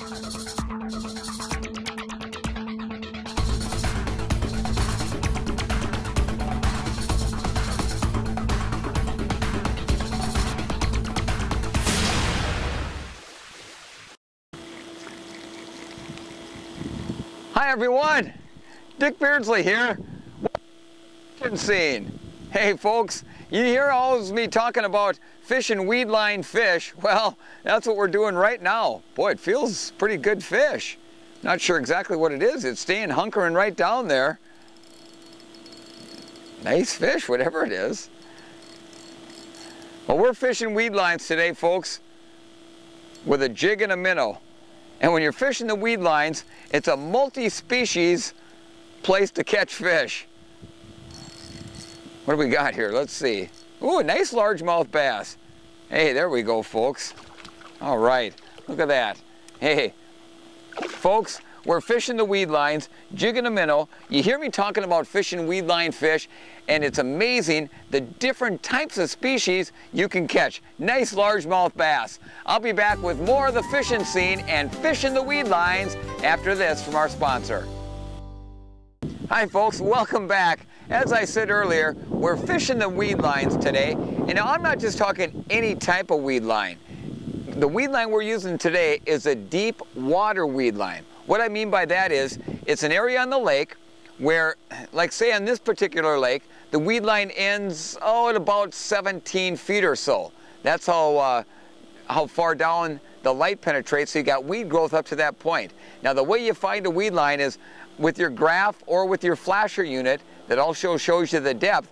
Hi everyone, Dick Beardsley here. Scene. Hey folks, you hear always me talking about fishing weed line fish. Well, that's what we're doing right now. Boy, it feels pretty good fish. Not sure exactly what it is. It's staying hunkering right down there. Nice fish, whatever it is. Well, we're fishing weed lines today, folks, with a jig and a minnow. And when you're fishing the weed lines, it's a multi-species place to catch fish. What do we got here? Let's see. Ooh, nice largemouth bass. Hey, there we go, folks. All right, look at that. Hey, folks, we're fishing the weed lines, jigging a minnow. Oh, you hear me talking about fishing weed line fish, and it's amazing the different types of species you can catch. Nice largemouth bass. I'll be back with more of the fishing scene and fishing the weed lines after this from our sponsor. Hi folks, welcome back. As I said earlier, we're fishing the weed lines today. And now I'm not just talking any type of weed line. The weed line we're using today is a deep water weed line. What I mean by that is, it's an area on the lake where, like say on this particular lake, the weed line ends, oh, at about 17 feet or so. That's how, uh, how far down the light penetrates, so you got weed growth up to that point. Now the way you find a weed line is with your graph or with your flasher unit that also shows you the depth.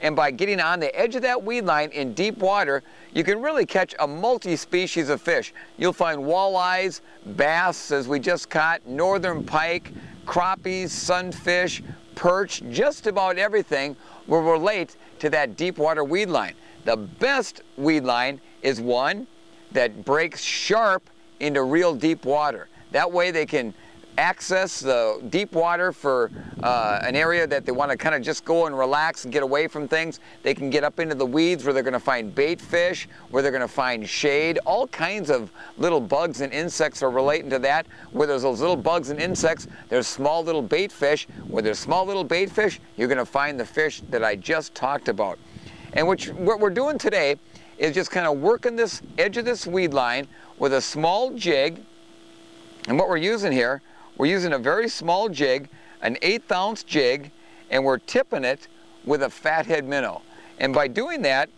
And by getting on the edge of that weed line in deep water, you can really catch a multi-species of fish. You'll find walleyes, bass, as we just caught, northern pike, crappies, sunfish, perch, just about everything will relate to that deep water weed line. The best weed line is one that breaks sharp into real deep water. That way they can access the deep water for uh, an area that they want to kind of just go and relax and get away from things. They can get up into the weeds where they're going to find bait fish, where they're going to find shade. All kinds of little bugs and insects are relating to that. Where there's those little bugs and insects, there's small little bait fish. Where there's small little bait fish, you're going to find the fish that I just talked about. And which, what we're doing today is just kind of working this edge of this weed line with a small jig. And what we're using here we're using a very small jig, an eighth ounce jig, and we're tipping it with a fathead minnow. And by doing that,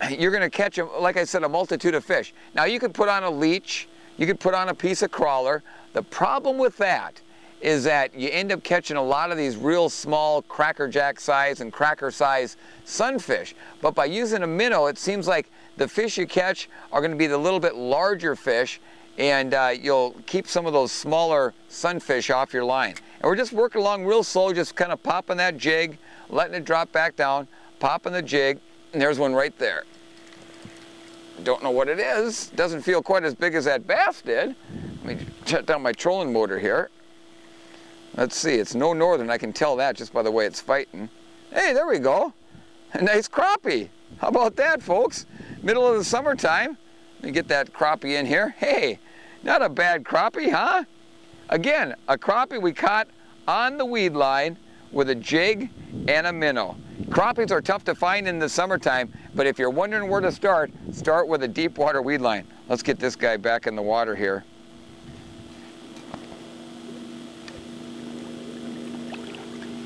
you're gonna catch, like I said, a multitude of fish. Now you could put on a leech, you could put on a piece of crawler. The problem with that is that you end up catching a lot of these real small crackerjack size and cracker size sunfish. But by using a minnow, it seems like the fish you catch are gonna be the little bit larger fish and uh, you'll keep some of those smaller sunfish off your line. And we're just working along real slow, just kind of popping that jig, letting it drop back down, popping the jig, and there's one right there. Don't know what it is. Doesn't feel quite as big as that bass did. Let me shut down my trolling motor here. Let's see, it's no northern, I can tell that just by the way it's fighting. Hey, there we go. A nice crappie. How about that, folks? Middle of the summertime. Let me get that crappie in here. Hey, not a bad crappie, huh? Again, a crappie we caught on the weed line with a jig and a minnow. Crappies are tough to find in the summertime, but if you're wondering where to start, start with a deep water weed line. Let's get this guy back in the water here.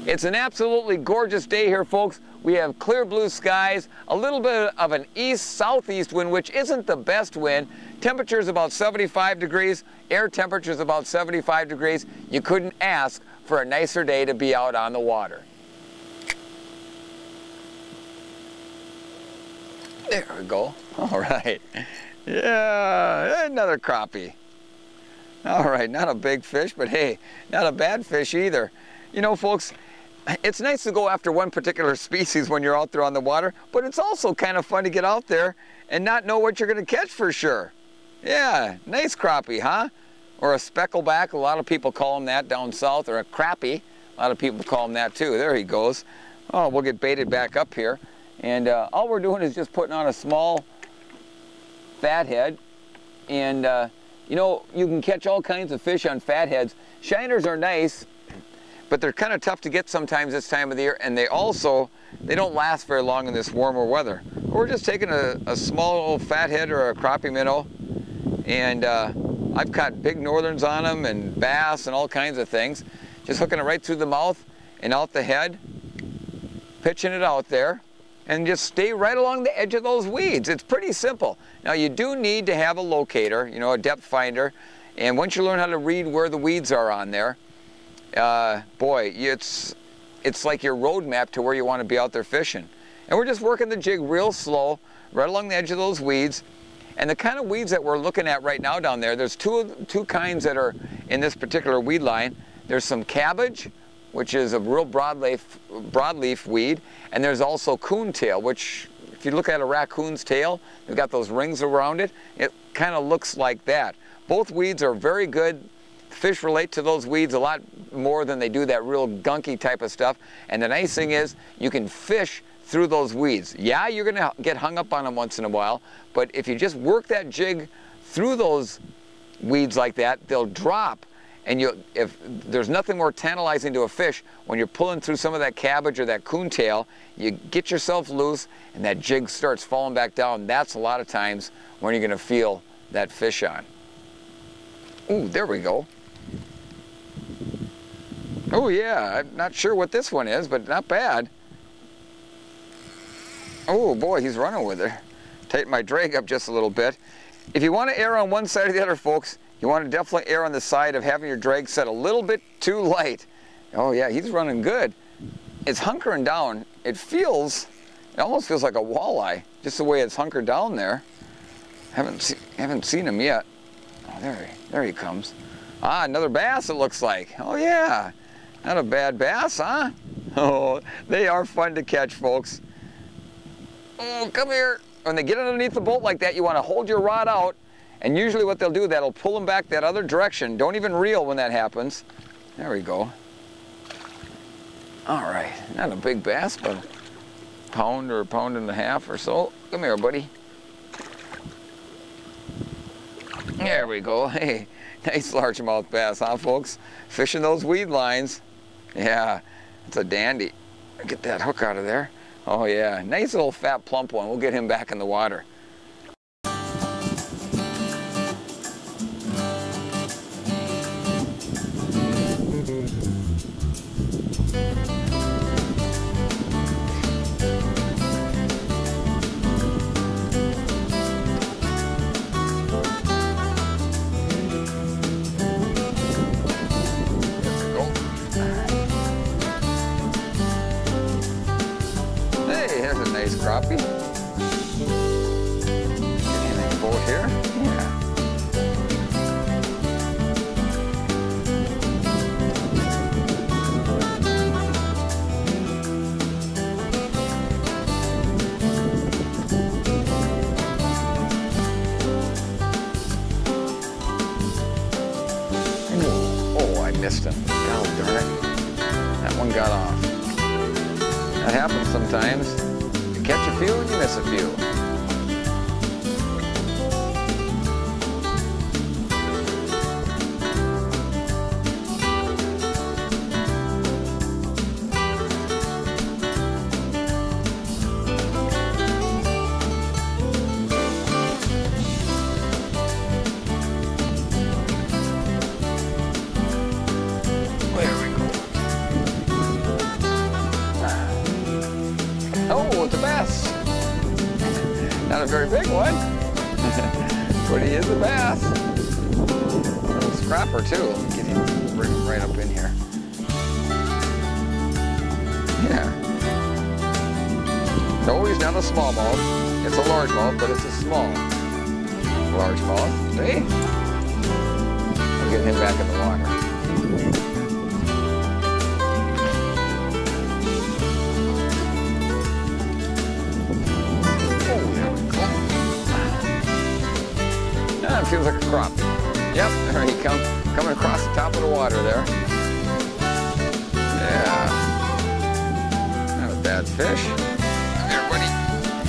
It's an absolutely gorgeous day here, folks. We have clear blue skies, a little bit of an east-southeast wind, which isn't the best wind. Temperature is about 75 degrees, air temperature is about 75 degrees. You couldn't ask for a nicer day to be out on the water. There we go. All right. Yeah, another crappie. All right, not a big fish, but hey, not a bad fish either. You know, folks, it's nice to go after one particular species when you're out there on the water, but it's also kind of fun to get out there and not know what you're going to catch for sure. Yeah, nice crappie, huh? Or a speckleback, a lot of people call them that down south, or a crappie. A lot of people call them that too. There he goes. Oh, we'll get baited back up here. And uh, all we're doing is just putting on a small fathead and uh, you know, you can catch all kinds of fish on fatheads. Shiners are nice, but they're kind of tough to get sometimes this time of the year, and they also, they don't last very long in this warmer weather. We're just taking a, a small old fathead or a crappie minnow, and uh, I've caught big northerns on them and bass and all kinds of things. Just hooking it right through the mouth and out the head, pitching it out there, and just stay right along the edge of those weeds. It's pretty simple. Now you do need to have a locator, you know, a depth finder, and once you learn how to read where the weeds are on there, uh, boy, it's, it's like your roadmap to where you want to be out there fishing. And we're just working the jig real slow, right along the edge of those weeds. And the kind of weeds that we're looking at right now down there, there's two, two kinds that are in this particular weed line. There's some cabbage, which is a real broadleaf, broadleaf weed, and there's also coontail, which if you look at a raccoon's tail, they've got those rings around it, it kind of looks like that. Both weeds are very good. Fish relate to those weeds a lot more than they do that real gunky type of stuff. And the nice thing is you can fish through those weeds. Yeah, you're gonna get hung up on them once in a while, but if you just work that jig through those weeds like that, they'll drop and you, if there's nothing more tantalizing to a fish, when you're pulling through some of that cabbage or that coontail, you get yourself loose and that jig starts falling back down. That's a lot of times when you're gonna feel that fish on. Ooh, there we go. Oh yeah, I'm not sure what this one is, but not bad. Oh boy, he's running with her. Tighten my drag up just a little bit. If you want to err on one side or the other, folks, you want to definitely err on the side of having your drag set a little bit too light. Oh yeah, he's running good. It's hunkering down. It feels, it almost feels like a walleye, just the way it's hunkered down there. Haven't, see, haven't seen him yet. Oh, there he, there he comes. Ah, another bass it looks like. Oh yeah, not a bad bass, huh? Oh, they are fun to catch, folks. Oh, come here. When they get underneath the boat like that, you want to hold your rod out and usually what they'll do, that'll pull them back that other direction. Don't even reel when that happens. There we go. All right, not a big bass, but a pound or a pound and a half or so. Come here, buddy. There we go. Hey, nice largemouth bass, huh, folks? Fishing those weed lines. Yeah, it's a dandy. Get that hook out of there. Oh yeah, nice little fat plump one. We'll get him back in the water. Crappie. Anything boat here? Oh, I missed him. God darn it. That one got off. That happens sometimes catch a largemouth. See? I'm get him back in the water. Oh! That feels like a crop. Yep, there he comes, coming across the top of the water there. Yeah. Not a bad fish. Come here, buddy.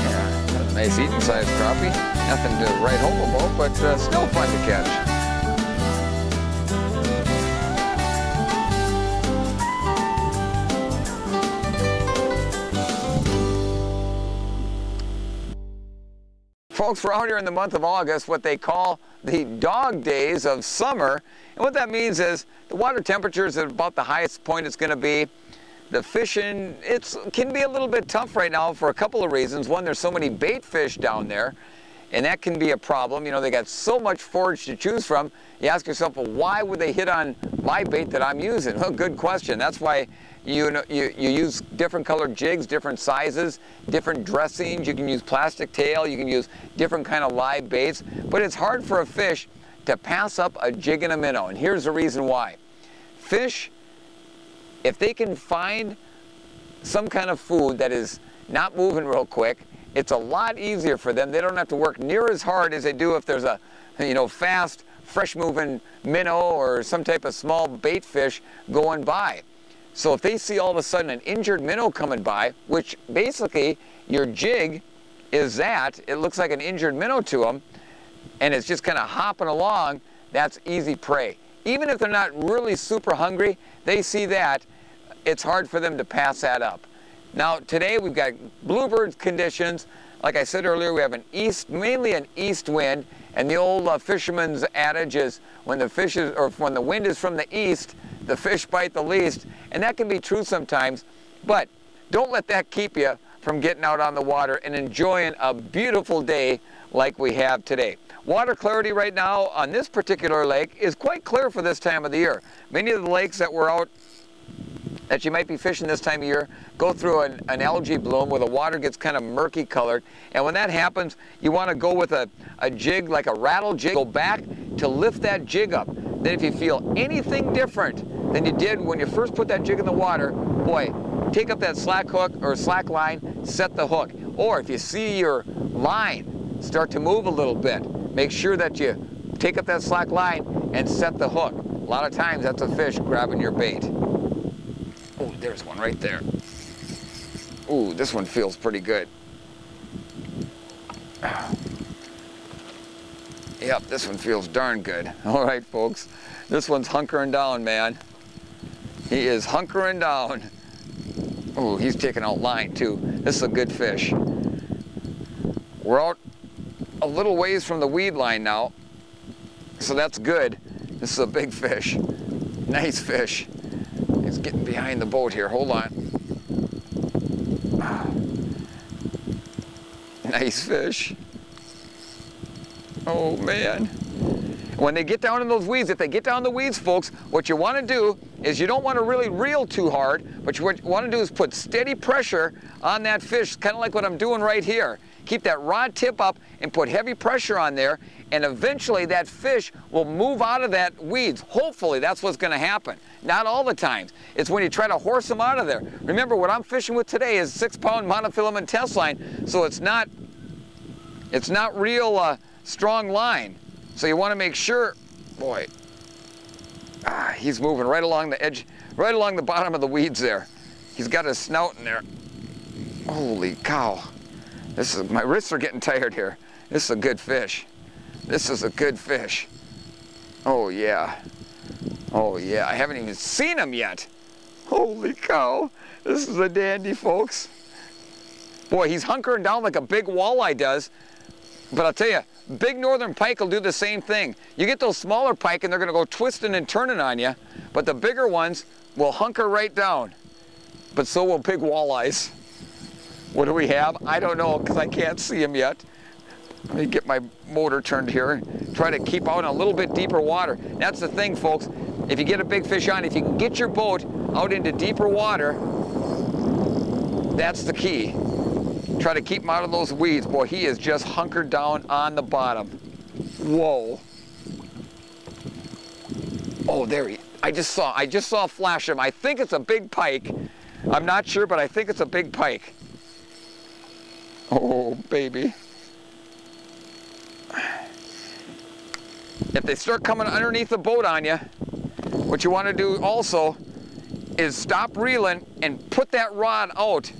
Yeah, nice eating sized crappie. Nothing to write home about, but uh, still fun to catch. Folks, we're out here in the month of August, what they call the dog days of summer. And what that means is the water temperature is at about the highest point it's going to be. The fishing, it can be a little bit tough right now for a couple of reasons. One, there's so many bait fish down there and that can be a problem. You know, they got so much forage to choose from. You ask yourself, well, why would they hit on my bait that I'm using? Well, good question. That's why you, know, you, you use different colored jigs, different sizes, different dressings. You can use plastic tail. You can use different kind of live baits. But it's hard for a fish to pass up a jig and a minnow. And here's the reason why. Fish if they can find some kind of food that is not moving real quick, it's a lot easier for them. They don't have to work near as hard as they do if there's a, you know, fast, fresh-moving minnow or some type of small bait fish going by. So if they see all of a sudden an injured minnow coming by, which basically your jig is that, it looks like an injured minnow to them, and it's just kind of hopping along, that's easy prey. Even if they're not really super hungry, they see that, it's hard for them to pass that up. Now today we've got bluebird conditions. Like I said earlier, we have an east, mainly an east wind, and the old uh, fisherman's adage is when the fish is, or when the wind is from the east, the fish bite the least, and that can be true sometimes. But don't let that keep you from getting out on the water and enjoying a beautiful day like we have today. Water clarity right now on this particular lake is quite clear for this time of the year. Many of the lakes that we're out that you might be fishing this time of year go through an, an, algae bloom where the water gets kind of murky colored. And when that happens, you want to go with a, a jig, like a rattle jig, go back to lift that jig up. Then if you feel anything different than you did when you first put that jig in the water, boy, take up that slack hook or slack line, set the hook. Or if you see your line start to move a little bit, make sure that you take up that slack line and set the hook. A lot of times that's a fish grabbing your bait. There's one right there. Ooh, this one feels pretty good. Yep, this one feels darn good. All right, folks. This one's hunkering down, man. He is hunkering down. Oh, he's taking out line, too. This is a good fish. We're out a little ways from the weed line now, so that's good. This is a big fish. Nice fish. He's getting behind the boat here. Hold on. Nice fish. Oh, man. When they get down in those weeds, if they get down the weeds, folks, what you want to do is you don't want to really reel too hard, but what you want to do is put steady pressure on that fish, kind of like what I'm doing right here. Keep that rod tip up and put heavy pressure on there, and eventually that fish will move out of that weeds. Hopefully that's what's going to happen. Not all the times. It's when you try to horse them out of there. Remember, what I'm fishing with today is six-pound monofilament test line, so it's not, it's not real uh, strong line. So you want to make sure, boy, ah, he's moving right along the edge, right along the bottom of the weeds there. He's got his snout in there. Holy cow. This is, my wrists are getting tired here. This is a good fish. This is a good fish. Oh yeah. Oh yeah, I haven't even seen him yet. Holy cow. This is a dandy, folks. Boy, he's hunkering down like a big walleye does. But I'll tell you, big northern pike will do the same thing. You get those smaller pike and they're gonna go twisting and turning on you, but the bigger ones will hunker right down. But so will big walleyes. What do we have? I don't know because I can't see them yet. Let me get my motor turned here and try to keep out in a little bit deeper water. That's the thing, folks. If you get a big fish on, if you can get your boat out into deeper water, that's the key. Try to keep him out of those weeds. Boy, he is just hunkered down on the bottom. Whoa. Oh, there he, I just saw, I just saw a flash of him. I think it's a big pike. I'm not sure, but I think it's a big pike. Oh, baby. If they start coming underneath the boat on you, what you want to do also is stop reeling and put that rod out.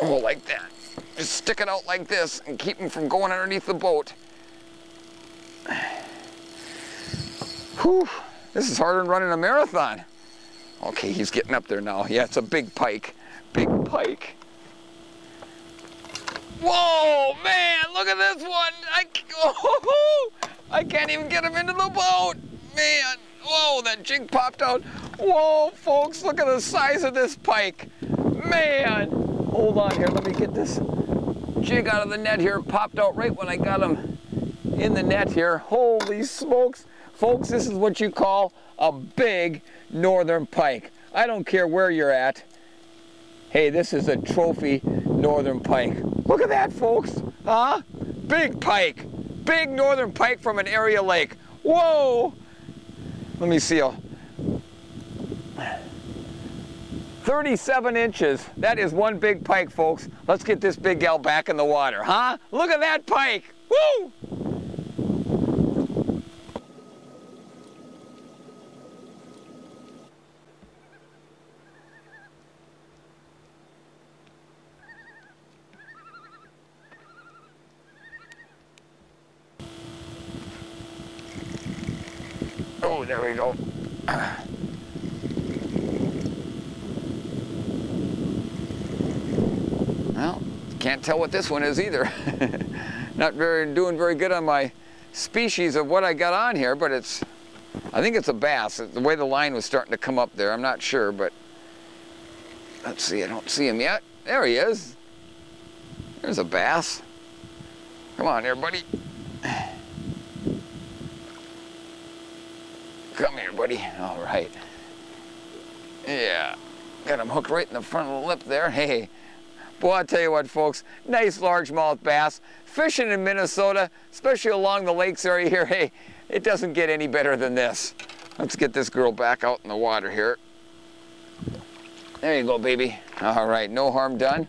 Oh, like that. Just stick it out like this and keep them from going underneath the boat. Whew, this is harder than running a marathon. Okay, he's getting up there now. Yeah, it's a big pike. Big pike. Whoa, man, look at this one. I, oh, I can't even get him into the boat. Man, whoa, that jig popped out. Whoa, folks, look at the size of this pike. Man, hold on here, let me get this jig out of the net here. It popped out right when I got him in the net here. Holy smokes. Folks, this is what you call a big northern pike. I don't care where you're at. Hey, this is a trophy northern pike. Look at that, folks. Huh? Big pike. Big northern pike from an area lake. Whoa. Let me see. 37 inches. That is one big pike, folks. Let's get this big gal back in the water, huh? Look at that pike. Woo! Oh, there we go. Well, can't tell what this one is either. Not very doing very good on my species of what I got on here, but it's, I think it's a bass. The way the line was starting to come up there, I'm not sure, but let's see, I don't see him yet. There he is. There's a bass. Come on here, buddy. Come here, buddy. All right. Yeah. Got him hooked right in the front of the lip there. Hey, boy, I'll tell you what, folks. Nice largemouth bass. Fishing in Minnesota, especially along the lakes area here, hey, it doesn't get any better than this. Let's get this girl back out in the water here. There you go, baby. All right, no harm done.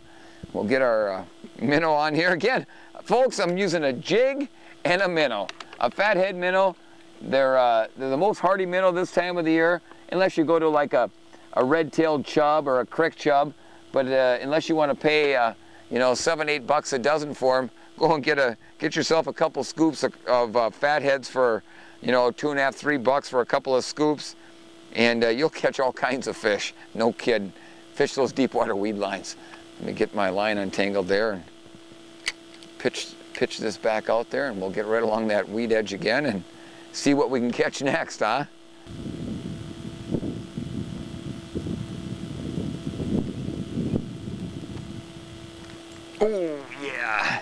We'll get our uh, minnow on here. Again, folks, I'm using a jig and a minnow. A fathead minnow they're, uh, they're the most hardy minnow this time of the year, unless you go to like a, a red-tailed chub or a crick chub. But uh, unless you want to pay, uh, you know, seven, eight bucks a dozen for them, go and get a get yourself a couple scoops of, of uh, fatheads for, you know, two and a half, three bucks for a couple of scoops, and uh, you'll catch all kinds of fish. No kidding. Fish those deep water weed lines. Let me get my line untangled there and pitch pitch this back out there, and we'll get right along that weed edge again and see what we can catch next, huh? Oh, yeah.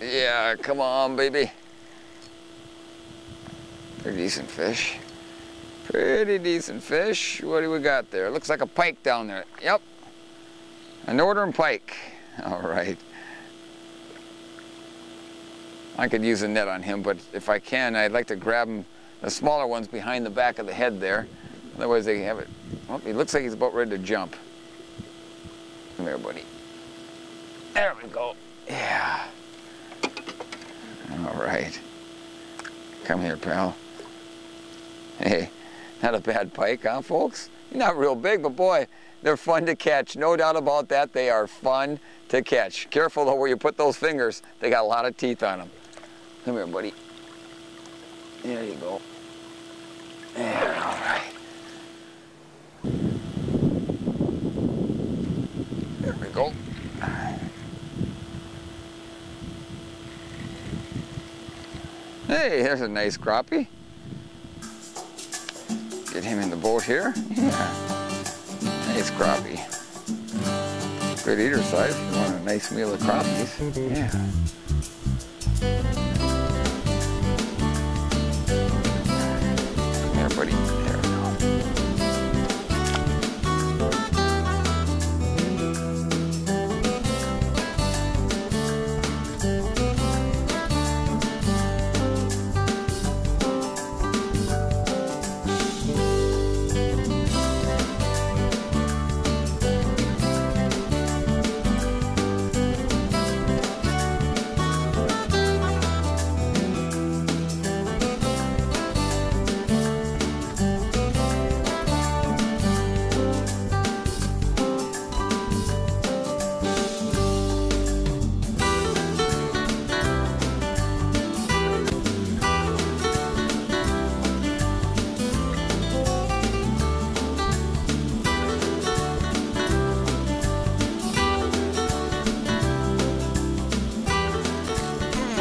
Yeah, come on, baby. Pretty decent fish. Pretty decent fish. What do we got there? Looks like a pike down there. Yep. A northern pike. All right. I could use a net on him, but if I can, I'd like to grab him, the smaller ones behind the back of the head there. Otherwise they have it. Well, he looks like he's about ready to jump. Come here, buddy. There we go. Yeah. All right. Come here, pal. Hey, not a bad pike, huh, folks? Not real big, but boy, they're fun to catch. No doubt about that. They are fun to catch. Careful, though, where you put those fingers. They got a lot of teeth on them. Come here, buddy. There you go. There, all right. There we go. Hey, there's a nice crappie. Get him in the boat here. Yeah. Nice crappie. Good eater size. You want a nice meal of crappies. Yeah.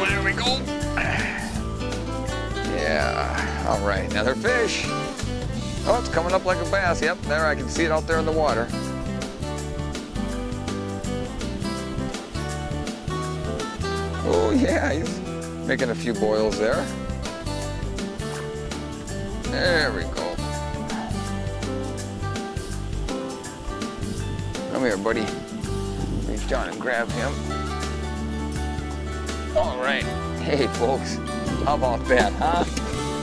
There we go. Yeah, all right, another fish. Oh, it's coming up like a bass. Yep, there, I can see it out there in the water. Oh yeah, he's making a few boils there. There we go. Come here, buddy. Reach down and grab him. All right. Hey, folks. How about that, huh?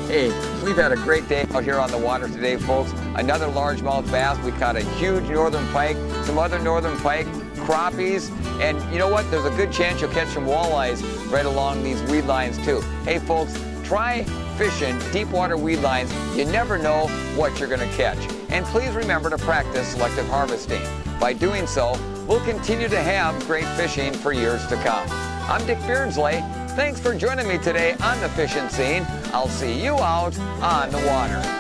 Hey, we've had a great day out here on the water today, folks. Another largemouth bass. We caught a huge northern pike, some other northern pike, crappies, and you know what? There's a good chance you'll catch some walleyes right along these weed lines too. Hey, folks, try fishing deep water weed lines. You never know what you're going to catch. And please remember to practice selective harvesting. By doing so, we'll continue to have great fishing for years to come. I'm Dick Beardsley. Thanks for joining me today on the fishing scene. I'll see you out on the water.